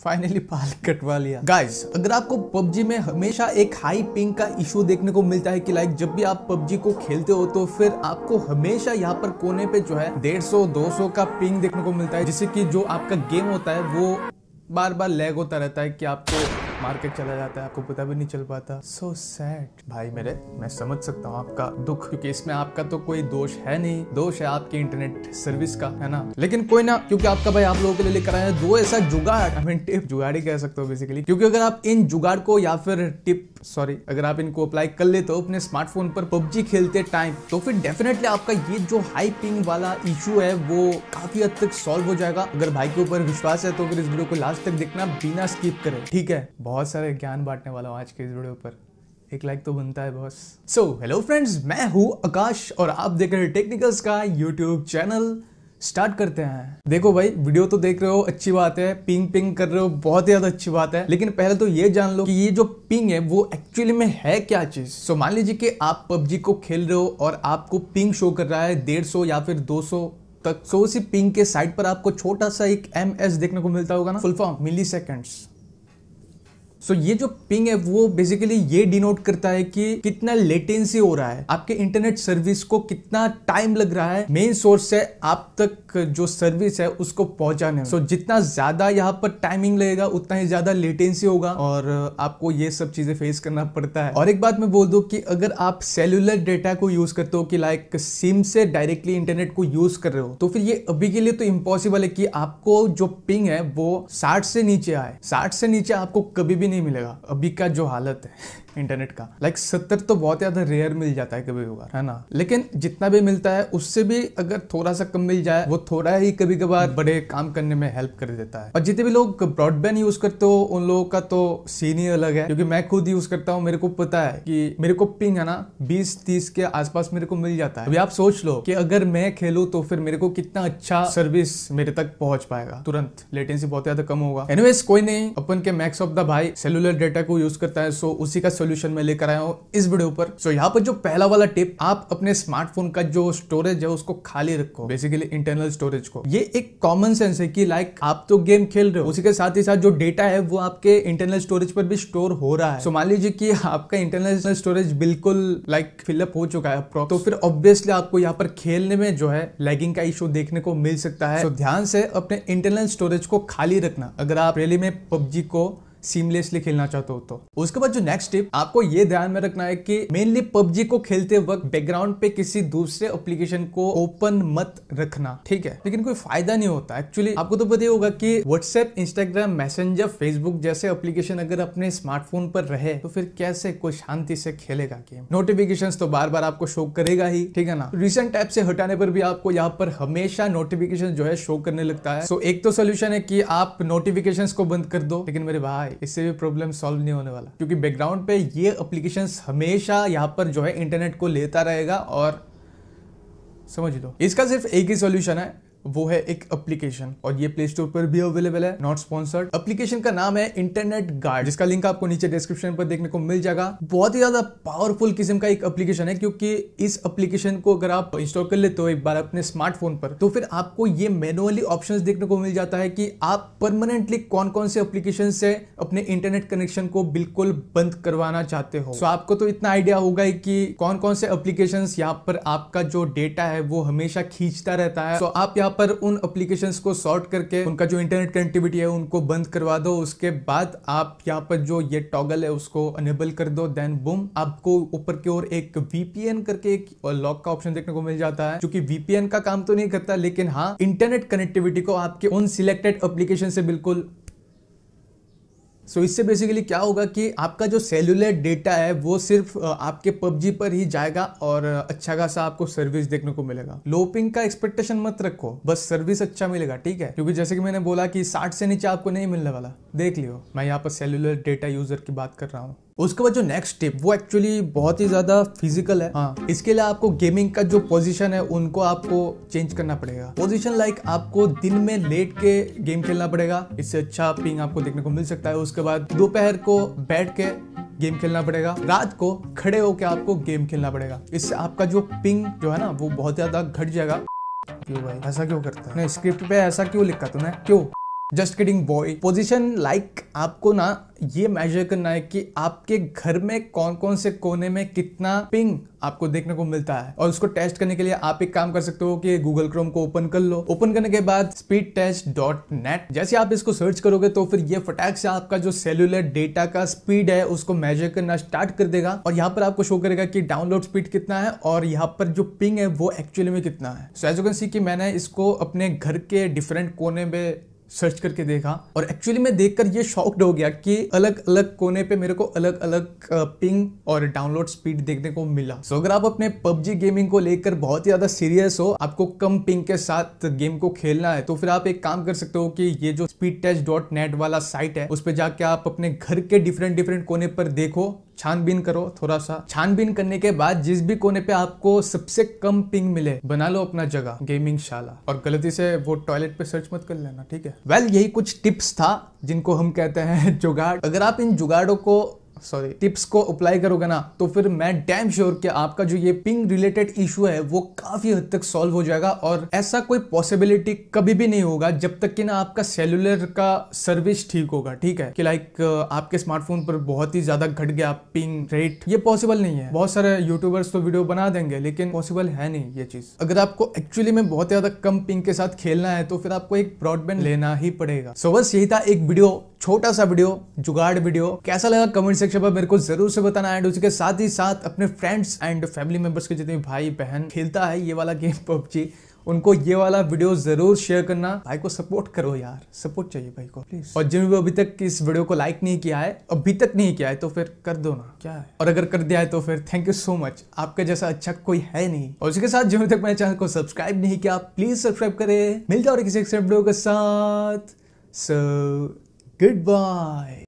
Finally बाल कटवा लिया। गाइस अगर आपको पबजी में हमेशा एक हाई पिंग का इशू देखने को मिलता है कि लाइक जब भी आप पबजी को खेलते हो तो फिर आपको हमेशा यहाँ पर कोने पे जो है डेढ़ सौ, दो सौ का पिंग देखने को मिलता है, जिससे कि जो आपका गेम होता है, वो बार बार लैग होता रहता है कि आपको मार्केट चला जाता है, आपको पता भी नहीं चल पाता। सो so सैड भाई मेरे, मैं समझ सकता हूँ आपका दुख, क्योंकि इसमें आपका तो कोई दोष है नहीं। दोष है आपकी इंटरनेट सर्विस का, है ना? लेकिन कोई ना, क्योंकि आपका भाई आप लोगों के लिए लेकर आया दो ऐसा जुगाड़ आई मीन टिप जुगाड़ ही कह सकते हो बेसिकली क्योंकि अगर आप इन जुगाड़ को या फिर टिप सॉरी अगर आप इनको अप्लाई कर लेते हो अपने स्मार्टफ़ोन पर पबजी खेलते टाइम तो फिर डेफिनेटली आपका ये जो हाई पिंग वाला इशू है, वो काफ़ी हद तक सॉल्व हो जाएगा। अगर भाई के ऊपर विश्वास है तो फिर इस वीडियो को लास्ट तक देखना, बिना स्किप करें। ठीक है? बहुत सारे ज्ञान बांटने वाला हूँ आज के इस वीडियो पर। एक लाइक तो बनता है बॉस। सो हेलो फ्रेंड्स मैं हूँ आकाश और आप देख रहे हैं टेक्निकल्स का यूट्यूब चैनल स्टार्ट करते हैं। देखो भाई, वीडियो तो देख रहे हो, अच्छी बात है पिंग पिंग कर रहे हो, बहुत ही ज़्यादा अच्छी बात है। लेकिन पहले तो ये जान लो कि ये जो पिंग है, वो एक्चुअली में है क्या चीज़? सो मान लीजिए कि आप पबजी को खेल रहे हो और आपको पिंग शो कर रहा है डेढ़ सौ या फिर दो सौ तक। सो उसी पिंग के साइड पर आपको छोटा सा एक एम एस देखने को मिलता होगा ना? Full form milliseconds so so, ये जो पिंग है वो बेसिकली ये डिनोट करता है कि कितना लेटेंसी हो रहा है। आपके इंटरनेट सर्विस को कितना टाइम लग रहा है। मेन सोर्स से आप तक जो सर्विस है उसको पहुँचाने में। सो so, जितना ज़्यादा यहाँ पर टाइमिंग लगेगा उतना ही ज़्यादा लेटेंसी होगा और आपको ये सब चीज़ें फेस करना पड़ता है। और एक बात मैं बोल दू की अगर आप सेल्यूलर डेटा को यूज़ करते हो कि लाइक सिम से डायरेक्टली इंटरनेट को यूज़ कर रहे हो तो फिर ये अभी के लिए तो इम्पॉसिबल है कि आपको जो पिंग है वो साठ से नीचे आए। साठ से नीचे आपको कभी भी नहीं मिलेगा अभी का जो हालत है इंटरनेट का। लाइक सत्तर तो बहुत ज़्यादा रेयर मिल जाता है कभी कभार, है ना? लेकिन जितना भी मिलता है, उससे भी अगर थोड़ा सा कम मिल जाए, वो थोड़ा ही कभी कभार बड़े काम करने में हेल्प कर देता है। और जितने भी लोग ब्रॉडबैंड यूज़ करते हो, उन लोगों का तो सीन ही अलग है। क्योंकि मैं खुद यूज़ करता हूँ, मेरे को पता है कि मेरे को पिंग है ना बीस तीस के आसपास मेरे को मिल जाता है। अभी आप सोच लो कि अगर मैं खेलू तो फिर मेरे को कितना अच्छा सर्विस मेरे तक पहुँच पाएगा। तुरंत लेटेंसी बहुत ज़्यादा कम होगा। एनीवेज कोई नहीं, अपन के मैक्स ऑफ़ द भाई सेलुलर डेटा को यूज़ करता है सो उसी का सोल्यूशन मैं लेकर आया हूँ इस वीडियो पर। सो यहाँ पर जो पहला वाला टिप आप अपने स्मार्टफ़ोन का जो स्टोरेज है, उसको खाली रखो। बेसिकली इंटरनल स्टोरेज को। ये एक कॉमन सेंस है कि लाइक आप तो गेम खेल रहे हो। उसी के साथ ही साथ जो डेटा है, वो आपके इंटरनल स्टोरेज पर भी स्टोर हो रहा है। सो मान लीजिए कि आपका इंटरनल स्टोरेज बिल्कुल लाइक फिलअप हो चुका है तो फिर ऑब्वियसली आपको यहाँ पर खेलने में जो है लैगिंग का इशू देखने को मिल सकता है। तो ध्यान से अपने इंटरनल स्टोरेज को खाली रखना। अगर आप रेली में पबजी को सीमलेसली खेलना चाहते हो तो। उसके बाद जो नेक्स्ट टिप आपको ये ध्यान में रखना है कि मेनली पबजी को खेलते वक्त बैकग्राउंड पे किसी दूसरे एप्लीकेशन को ओपन मत रखना, ठीक है? लेकिन कोई फ़ायदा नहीं होता। एक्चुअली आपको तो पता ही होगा कि व्हाट्सएप इंस्टाग्राम मैसेंजर फेसबुक जैसे एप्लीकेशन अगर अपने स्मार्टफ़ोन पर रहे तो फिर कैसे कोई शांति से खेलेगा गेम नोटिफिकेशन तो बार बार आपको शो करेगा ही, ठीक है ना? रिसेंट ऐप से हटाने पर भी आपको यहाँ पर हमेशा नोटिफिकेशन जो है शो करने लगता है। सो एक तो सोल्यूशन है कि आप नोटिफिकेशन को बंद कर दो, लेकिन मेरे भाई भाई इससे भी प्रॉब्लम सॉल्व नहीं होने वाला। क्योंकि बैकग्राउंड पे ये अप्लीकेशन हमेशा यहाँ पर जो है इंटरनेट को लेता रहेगा और समझ लो। इसका सिर्फ़ एक ही सॉल्यूशन है वो है एक एप्लीकेशन और ये प्ले स्टोर पर भी अवेलेबल है नॉट स्पॉन्सर्ड एप्लीकेशन का नाम है इंटरनेट गार्ड जिसका लिंक आपको नीचे डिस्क्रिप्शन पर देखने को मिल जाएगा। बहुत ही ज़्यादा पावरफुल किस्म का एक एप्लीकेशन है क्योंकि इस एप्लीकेशन को अगर आप इंस्टॉल कर लेते हो एक बार अपने स्मार्टफ़ोन पर तो फिर आपको ये मैनुअली ऑप्शन देखने को मिल जाता है कि आप परमानेंटली कौन कौन से एप्लीकेशन से अपने इंटरनेट कनेक्शन को बिल्कुल बंद करवाना चाहते हो। So, आपको तो इतना आइडिया होगा कि कौन कौन से एप्लीकेशन यहाँ पर आपका जो डेटा है वो हमेशा खींचता रहता है। तो आप यहाँ यहाँ पर उन एप्लीकेशंस को सॉर्ट करके उनका जो इंटरनेट कनेक्टिविटी है उनको बंद करवा दो, उसके बाद आप यहाँ पर जो ये टॉगल है उसको अनेबल कर दो देन बुम आपको ऊपर की ओर एक वीपीएन करके एक लॉक का ऑप्शन देखने को मिल जाता है जो कि वीपीएन का काम तो नहीं करता, लेकिन हाँ इंटरनेट कनेक्टिविटी को आपके उन सिलेक्टेड एप्लीकेशन से बिल्कुल सो so, इससे बेसिकली क्या होगा कि आपका जो सेलुलर डेटा है वो सिर्फ़ आपके पबजी पर ही जाएगा और अच्छा खासा आपको सर्विस देखने को मिलेगा। लोपिंग का एक्सपेक्टेशन मत रखो बस सर्विस अच्छा मिलेगा ठीक है? क्योंकि जैसे कि मैंने बोला कि साठ से नीचे आपको नहीं मिलने वाला। देख लियो मैं यहाँ पर सेलुलर डेटा यूज़र की बात कर रहा हूँ। उसके बाद जो नेक्स्ट टिप वो एक्चुअली बहुत ही ज़्यादा फ़िज़िकल है। हाँ। इसके लिए आपको गेमिंग का जो पोजीशन है उनको आपको चेंज करना पड़ेगा। पोजीशन लाइक आपको दिन में लेट के गेम खेलना पड़ेगा। इससे अच्छा पिंग आपको देखने को मिल सकता है। उसके बाद दोपहर को बैठ के गेम खेलना पड़ेगा। रात को खड़े होकर आपको गेम खेलना पड़ेगा। इससे आपका जो पिंग जो है ना वो बहुत ज़्यादा घट जाएगा। क्यों भाई? ऐसा क्यों करता है? स्क्रिप्ट पे ऐसा क्यों लिखा तूने? क्यों? Just kidding boy position like आपको ना ये मेजर करना है कि आपके घर में कौन कौन से कोने में कितना पिंग आपको देखने को मिलता है। और उसको टेस्ट करने के लिए आप एक काम कर सकते हो कि गूगल क्रोम को ओपन कर लो। ओपन करने के बाद स्पीड टेस्ट डॉट नेट जैसे आप इसको सर्च करोगे तो फिर ये फटाक से आपका जो सेलुलर डेटा का स्पीड है, उसको मेजर करना स्टार्ट कर देगा। और यहाँ पर आपको शो करेगा कि डाउनलोड स्पीड कितना है और यहाँ पर जो पिंग है वो एक्चुअली में कितना है। So as you can see कि मैंने इसको अपने घर के डिफरेंट कोने में सर्च करके देखा और एक्चुअली मैं देखकर ये शॉक्ड हो गया कि अलग अलग कोने पे मेरे को अलग अलग पिंग और डाउनलोड स्पीड देखने को मिला। सो so, अगर आप अपने पबजी गेमिंग को लेकर बहुत ही ज़्यादा सीरियस हो आपको कम पिंग के साथ गेम को खेलना है तो फिर आप एक काम कर सकते हो कि ये जो स्पीड टेस्ट डॉट नेट वाला साइट है उस पर जाके आप अपने घर के डिफरेंट डिफरेंट कोने पर देखो छानबीन करो थोड़ा सा। छानबीन करने के बाद जिस भी कोने पे आपको सबसे कम पिंग मिले बना लो अपना जगह गेमिंग शाला। और गलती से वो टॉयलेट पे सर्च मत कर लेना ठीक है? वेल well, यही कुछ टिप्स था जिनको हम कहते हैं जुगाड़। अगर आप इन जुगाड़ों को सॉरी टिप्स को अप्लाई करोगे ना तो फिर मैं डैम श्योर कि आपका जो ये पिंग रिलेटेड इशू है, वो काफ़ी हद तक सॉल्व हो जाएगा और ऐसा कोई पॉसिबिलिटी कभी भी नहीं होगा जब तक कि ना आपका सेलुलर का सर्विस ठीक होगा, ठीक है? कि लाइक आपके स्मार्टफ़ोन पर बहुत ही ज़्यादा घट गया पिंग रेट ये पॉसिबल नहीं है। बहुत सारे यूट्यूबर्स तो वीडियो बना देंगे, लेकिन पॉसिबल है नहीं ये चीज़। अगर आपको एक्चुअली में बहुत ज़्यादा कम पिंग के साथ खेलना है तो फिर आपको एक ब्रॉडबैंड लेना ही पड़ेगा। सो बस यही था एक वीडियो छोटा सा वीडियो जुगाड़ वीडियो कैसा लगा कमेंट सेक्शन पर मेरे को ज़रूर से बताना एंड उसके साथ ही साथ अपने फ्रेंड्स एंड फैमिली मेंबर्स के जितने भाई बहन खेलता है ये वाला गेम पबजी, उनको ये वाला वीडियो ज़रूर शेयर करना। भाई को सपोर्ट करो यार। सपोर्ट चाहिए भाई को प्लीज़ और जिन्होंने अभी तक इस वीडियो को लाइक नहीं किया है, अभी तक नहीं किया है तो फिर कर दो ना। क्या है? और अगर कर दिया है तो फिर थैंक यू सो मच आपके जैसा अच्छा कोई है नहीं। और उसके साथ जिन्होंने तक मेरे चैनल को सब्सक्राइब नहीं किया प्लीज़ सब्सक्राइब करें। मिल जाओ किसी वीडियो के साथ। सो Goodbye.